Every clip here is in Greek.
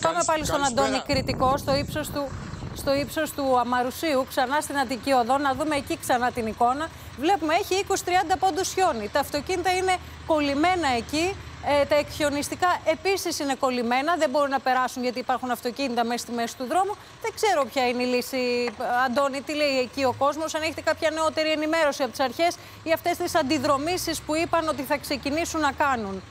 Πάμε πάλι στον Αντώνη Κριτικό, στο ύψος του, στο ύψος του Αμαρουσίου, ξανά στην Αττική Οδό, να δούμε εκεί ξανά την εικόνα. Βλέπουμε έχει 20-30 πόντους χιόνι. Τα αυτοκίνητα είναι κολλημένα εκεί. Ε, τα εκχιονιστικά επίσης είναι κολλημένα, δεν μπορούν να περάσουν γιατί υπάρχουν αυτοκίνητα μέσα στη μέση του δρόμου. Δεν ξέρω ποια είναι η λύση, Αντώνη, τι λέει εκεί ο κόσμος; Αν έχετε κάποια νεότερη ενημέρωση από τις αρχές ή αυτές τις αντιδρομήσεις που είπαν ότι θα ξεκινήσουν να κάνουν;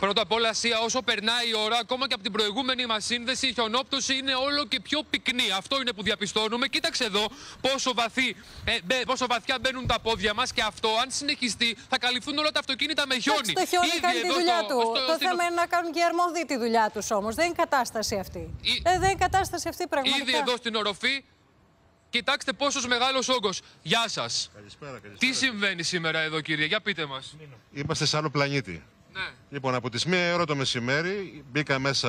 Πρώτα απ' όλα, Σία, όσο περνάει η ώρα, ακόμα και από την προηγούμενη μας σύνδεση, η χιονόπτωση είναι όλο και πιο πυκνή. Αυτό είναι που διαπιστώνουμε. Κοίταξε εδώ πόσο, βαθύ, ε, πόσο βαθιά μπαίνουν τα πόδια μας και αυτό, αν συνεχιστεί, θα καλυφθούν όλα τα αυτοκίνητα με χιόνι. το χιόνι Ήδη κάνει τη δουλειά του. το θέμα είναι να κάνουν και οι αρμόδιοι τη δουλειά τους όμως. Δεν είναι κατάσταση αυτή. Ε, δεν είναι κατάσταση αυτή πραγματικά. Ήδη εδώ στην οροφή Κοιτάξτε πόσος μεγάλος όγκος. Γεια σας. Καλησπέρα, καλησπέρα. Τι συμβαίνει σήμερα εδώ, κύριε, για πείτε μας. Είμαστε σε άλλο πλανήτη. Ναι. Λοιπόν, από τις μία ώρα το μεσημέρι μπήκα μέσα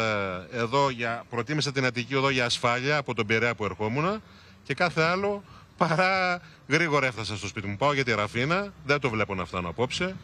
εδώ για. Προτίμησα την Αττική Οδό για ασφάλεια από τον Πειραιά που ερχόμουν και κάθε άλλο παρά γρήγορα έφτασα στο σπίτι μου. Πάω για τη Ραφίνα, δεν το βλέπω να φτάνω απόψε.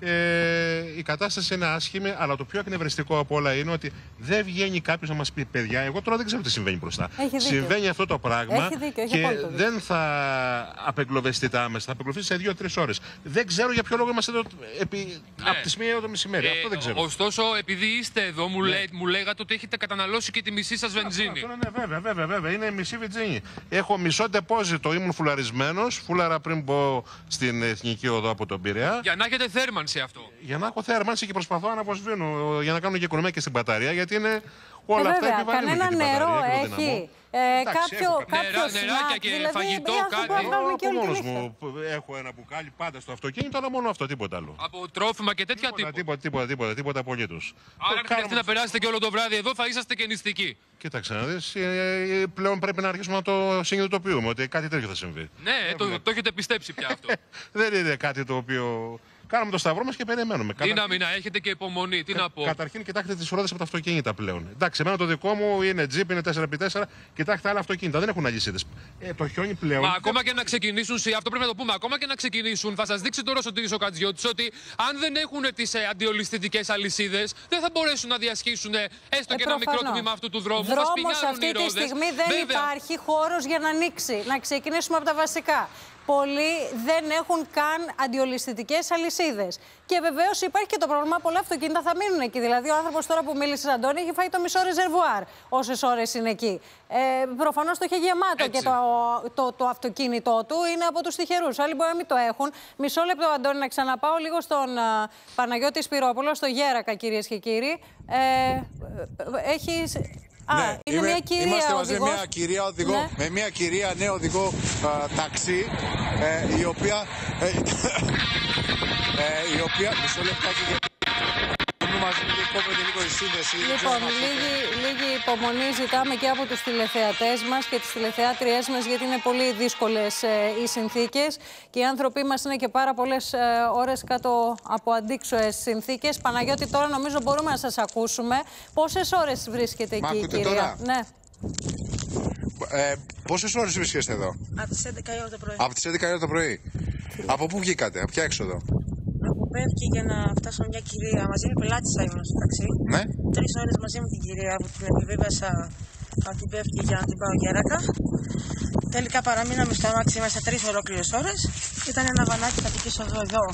Ε, η κατάσταση είναι άσχημη, αλλά το πιο εκνευριστικό από όλα είναι ότι δεν βγαίνει κάποιος να μας πει: Παιδιά, εγώ τώρα δεν ξέρω τι συμβαίνει μπροστά. Συμβαίνει αυτό το πράγμα δίκιο, και δεν θα απεγκλωβεστείτε άμεσα. Θα απεγκλωβιστείτε σε δύο-τρεις ώρες. Δεν ξέρω για ποιο λόγο είμαστε εδώ επί... ναι. από τη μία το μεσημέρι. Ε, αυτό δεν ξέρω. Ωστόσο, επειδή είστε εδώ, μου, ναι. λέ, μου λέγατε ότι έχετε καταναλώσει και τη μισή σας βενζίνη. Αυτό, ναι, βέβαια, βέβαια, βέβαια. Είναι μισή βενζίνη. Έχω μισό τεπόζιτο, ήμουν φουλαρισμένος. Φούλαρα πριν μπω στην εθνική οδό από τον Πειραιά. Για να έχετε θέρμανση αυτό. Για να έχω θέρμανση και προσπαθώ να αποσβήνω, για να κάνω και οικονομία και στην μπαταρία, γιατί είναι όλα ε, αυτά επιβαρύνουν Κανένα νερό έχει. Ε, κάποιο, κάποιο νεράκια και δηλαδή, φαγητό, κάτι. Από μόνος μου έχω ένα μπουκάλι πάντα στο αυτοκίνητο, αλλά μόνο αυτό, τίποτα άλλο. Από τρόφιμα και τέτοια τίποτα. Τίποτα, τίποτα, τίποτα, τίποτα απολύτως. Άρα, αν χρειαστεί να περάσετε και όλο το βράδυ εδώ, θα είσαστε και νηστικοί. Κοίταξε να δεις, ε, πλέον πρέπει να αρχίσουμε να το συνειδητοποιούμε ότι κάτι τέτοιο θα συμβεί. Ναι, το, το έχετε πιστέψει πια αυτό. Δεν είναι κάτι το οποίο Κάναμε το σταυρό μας και περιμένουμε. Δύναμη να έχετε και υπομονή. Τι να πω. Καταρχήν, κοιτάξτε τις ρόδε από τα αυτοκίνητα πλέον. Εντάξει, εμένα το δικό μου είναι Jeep, είναι 4x4. Κοιτάξτε άλλα αυτοκίνητα. Δεν έχουν αλυσίδε. Ε, το χιόνι πλέον. Μα ακόμα και να ξεκινήσουν, αυτό πρέπει να το πούμε. Ακόμα και να ξεκινήσουν, θα σας δείξει τώρα ο Τύριο Κατζιώτης ότι αν δεν έχουν τις ε, αντιολιστητικέ αλυσίδες, δεν θα μπορέσουν να διασχίσουν ε, έστω ε, και ένα μικρό τμήμα αυτού του δρόμου. Δρόμος αυτή τη στιγμή δεν Βέβαια. υπάρχει χώρος για να ανοίξει. Να ξεκινήσουμε από τα βασικά πολλοί δεν έχουν καν αντιολισθητικέ αλυσίδες. Και βεβαίως υπάρχει και το πρόβλημα, πολλά αυτοκίνητα θα μείνουν εκεί. Δηλαδή, ο άνθρωπος τώρα που μίλησε, Αντώνη, έχει φάει το μισό ρεζερβουάρ όσες ώρες είναι εκεί. Ε, Προφανώς το είχε γεμάτο και το, το, το, αυτοκίνητό του είναι από τους τυχερούς. Άλλοι μπορεί να μην το έχουν. Μισό λεπτό, Αντώνη, να ξαναπάω λίγο στον uh, Παναγιώτη Σπυρόπουλο, στο Γέρακα, κυρίες και κύριοι. Ε, έχει ναι, είναι μια κυρία είμαστε μαζί με μια κυρία οδηγό, ναι. με μια κυρία νέο οδηγό ταξί, ε, η οποία, ε, ε, η οποία, μισό λεπτάκι Λοιπόν, λίγη, λίγη υπομονή ζητάμε και από τους τηλεθεατές μας και τις τηλεθεάτριές μας γιατί είναι πολύ δύσκολες ε, οι συνθήκες και οι άνθρωποι μας είναι και πάρα πολλές ε, ώρες κάτω από αντίξωες συνθήκες. Παναγιώτη, τώρα νομίζω μπορούμε να σας ακούσουμε. Πόσες ώρες βρίσκεται εκεί η κυρία; Τώρα; Ναι. Ε, πόσες ώρες βρίσκεστε εδώ; Από τις 11 ώρα το πρωί. Από τις 11 ώρα το πρωί. Από πού βγήκατε, από ποια έξοδο; Πέφτει για να φτάσω μια κυρία. Μαζί με πελάτησα ήμουν στο ταξί. Ναι. Τρεις ώρες μαζί με την κυρία που την επιβίβασα από την πέφτει για να την πάω γέρακα. Τελικά παραμείναμε στο αμάξι μέσα τρεις ολόκληρες ώρες. Ήταν ένα βανάκι κατοική οδό εδώ.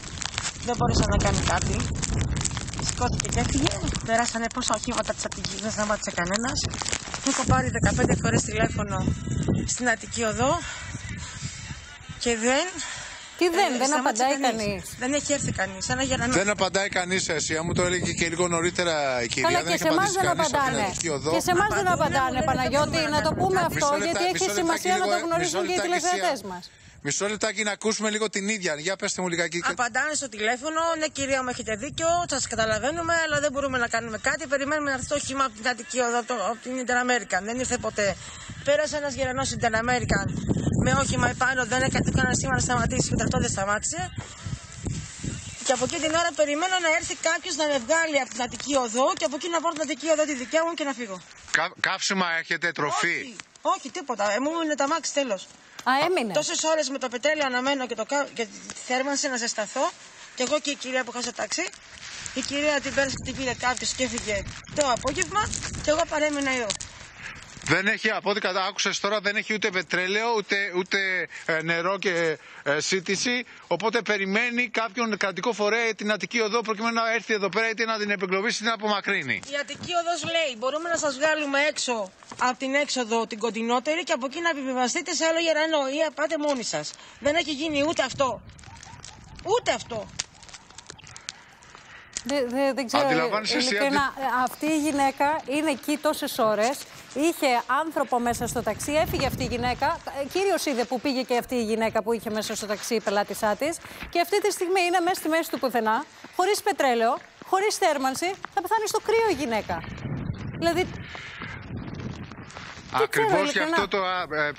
Δεν μπορούσα να κάνει κάτι. Σηκώθηκε και έφυγε. Περάσανε πόσα οχήματα της Αττική, δεν σταμάτησε κανένας. Έχω πάρει 15 φορές τηλέφωνο στην Αττική Οδό και δεν τι δεν, ε, δεν απαντάει κανείς. Δεν έχει έρθει κανείς. Δεν απαντάει κανείς, εσύ. Μου το έλεγε και λίγο νωρίτερα η κυρία. Καλά, και σε εμάς δεν απαντάνε. Και σε εμάς δεν απαντάνε, Παναγιώτη. Να το πούμε αυτό, γιατί έχει σημασία να το γνωρίζουν και οι τηλεθεατέ μας. Μισό λεπτάκι να ακούσουμε λίγο την ίδια. Για πετε μου λιγάκι. Απαντάνε στο τηλέφωνο. Ναι, κυρία μου, έχετε δίκιο. Σας καταλαβαίνουμε, αλλά δεν μπορούμε να κάνουμε κάτι. Περιμένουμε να έρθει το χήμα από την Αττική Οδό, από την Inter Δεν ήρθε ποτέ. Πέρασε ένας γερανός Inter με όχημα επάνω, δεν έκανε κανένας σήμα να σταματήσει και αυτό δεν σταμάτησε. Και από εκεί την ώρα περιμένω να έρθει κάποιος να με βγάλει από την Αττική Οδό και από εκεί να πάρω την Αττική Οδό τη δικιά μου και να φύγω. Κα, καύσιμα έχετε, τροφή; Όχι, όχι τίποτα. Ε, μου είναι τα μάξι τέλος. Α, έμεινε. Τόσες ώρες με το πετρέλαιο αναμένω και, το, και τη θέρμανση να ζεσταθώ. Και εγώ και η κυρία που είχα στο ταξί. Η κυρία την πέρασε την πήρε κάποιος και έφυγε το απόγευμα και εγώ παρέμεινα εδώ. Δεν έχει, από ό,τι άκουσες τώρα, δεν έχει ούτε πετρέλαιο, ούτε, ούτε ε, νερό και ε, σύντηση. Οπότε περιμένει κάποιον κρατικό φορέα την Αττική Οδό προκειμένου να έρθει εδώ πέρα είτε να την επεγκλωβίσει είτε να απομακρύνει. Η Αττική Οδός λέει: Μπορούμε να σας βγάλουμε έξω από την έξοδο την κοντινότερη και από εκεί να επιβιβαστείτε σε άλλο γερανό ή πάτε μόνοι σας. Δεν έχει γίνει ούτε αυτό. Ούτε αυτό. Δεν, δεν, δεν ξέρω. Ειλικρινά, αυτή η γυναίκα είναι εκεί τόσες ώρες. Είχε άνθρωπο μέσα στο ταξί, έφυγε αυτή η γυναίκα. Κύριος είδε που πήγε και αυτή η γυναίκα που είχε μέσα στο ταξί η πελάτησά της. Και αυτή τη στιγμή είναι μέσα στη μέση του πουθενά, χωρίς πετρέλαιο, χωρίς θέρμανση. Θα πεθάνει στο κρύο η γυναίκα. Δηλαδή, Ακριβώς γι' αυτό το ε,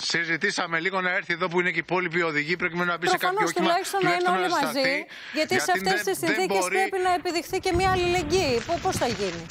συζητήσαμε λίγο να έρθει εδώ που είναι και οι υπόλοιποι οδηγοί προκειμένου να μπει σε κάποιο όχημα. Τουλάχιστον να είναι όλοι μαζί. Γιατί, γιατί σε αυτές τις συνθήκες πρέπει να επιδειχθεί και μια αλληλεγγύη. Πώς θα γίνει;